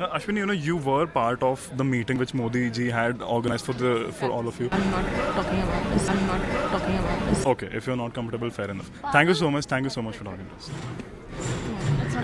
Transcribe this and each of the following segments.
Uh, Ashwini, you know, you were part of the meeting which Modi ji had organized for the for all of you. I'm not talking about this. I'm not talking about this. Okay, if you're not comfortable, fair enough. Thank you so much. Thank you so much for talking to us.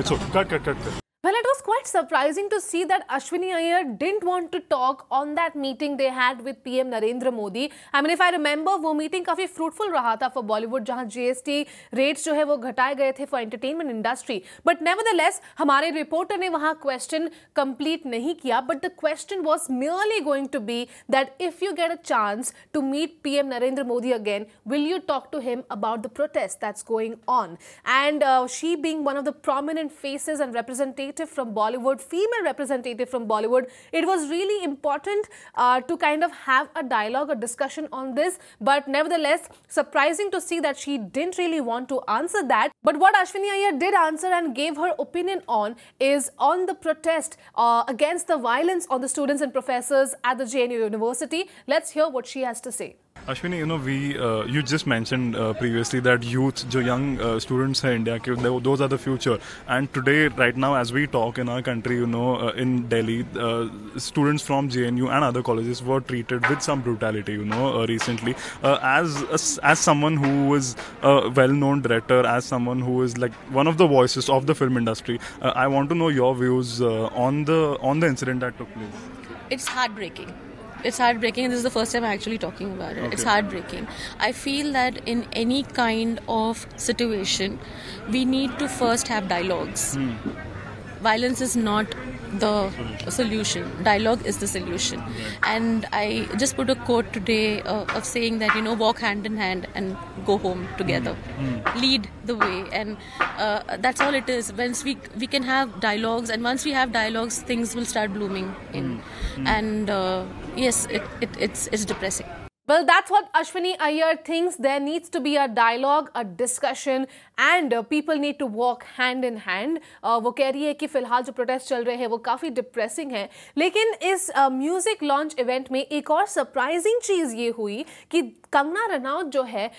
It's okay. Cut, cut, cut, cut. Well, it was quite surprising to see that Ashwini Iyer didn't want to talk on that meeting they had with PM Narendra Modi. I mean, if I remember, वो meeting काफी fruitful रहा for Bollywood, where GST rates जो है वो घटाए for entertainment industry. But nevertheless, our reporter ने वहाँ question complete नहीं किया. But the question was merely going to be that if you get a chance to meet PM Narendra Modi again, will you talk to him about the protest that's going on? And uh, she being one of the prominent faces and representatives representative from Bollywood, female representative from Bollywood, it was really important uh, to kind of have a dialogue, a discussion on this. But nevertheless, surprising to see that she didn't really want to answer that. But what Ashwini Iyer did answer and gave her opinion on is on the protest uh, against the violence on the students and professors at the JNU University. Let's hear what she has to say. Ashwini, you know, we uh, you just mentioned uh, previously that youth, the young uh, students in India, those are the future. And today, right now, as we talk in our country, you know, uh, in Delhi, uh, students from JNU and other colleges were treated with some brutality, you know, uh, recently. as as someone who is a well-known director, as someone who is like one of the voices of the film industry, I want to know your views on the on the incident that took place. It's heartbreaking it's heartbreaking. And this is the first time I'm actually talking about it. Okay. It's heartbreaking. I feel that in any kind of situation, we need to first have dialogues. Mm. Violence is not the solution. Dialogue is the solution. And I just put a quote today uh, of saying that, you know, walk hand in hand and go home together. Mm. Lead the way. And uh, that's all it is. Once we, we can have dialogues, and once we have dialogues, things will start blooming in. Mm. And uh, yes, it, it, it's, it's depressing. Well, that's what Ashwini Iyer thinks. There needs to be a dialogue, a discussion, and uh, people need to walk hand in hand. Uh, वो कह रही है कि फिलहाल जो protests चल रहे हैं वो काफी depressing हैं. लेकिन इस uh, music launch event में एक surprising चीज ये हुई कि Kangana Ranaut जो है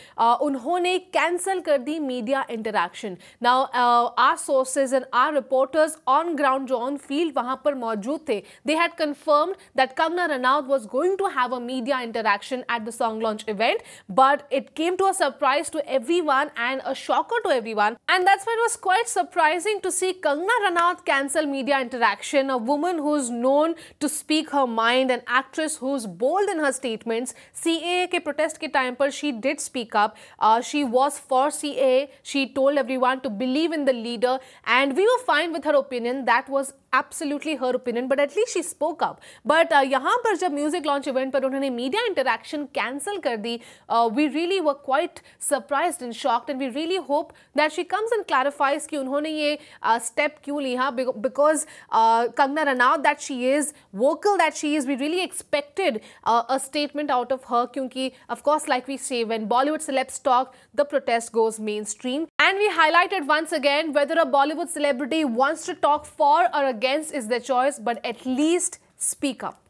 media interaction. Now our sources and our reporters on ground, जो on field वहाँ पर they had confirmed that Kangana Ranaut was going to have a media interaction at the song launch event, but it came to a surprise to everyone and a shocker to everyone. And that's why it was quite surprising to see Kangana Ranaut cancel media interaction, a woman who's known to speak her mind, an actress who's bold in her statements. CAA ke protest ke time par she did speak up. Uh, she was for CAA. She told everyone to believe in the leader and we were fine with her opinion. That was absolutely her opinion but at least she spoke up. But uh, yahan par music launch event par unhone media interaction cancel kar uh, we really were quite surprised and shocked and we really hope that she comes and clarifies ki unhone ye uh, step kyun because uh, Kangana Ranaut that she is vocal that she is we really expected a statement out of her. Kyunki of course like we say when Bollywood celebs talk the protest goes mainstream. And we highlighted once again whether a Bollywood celebrity wants to talk for or against is their choice, but at least speak up.